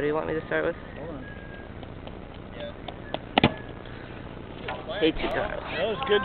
What do you want me to start with? Hold on. Hate to drive. That was good.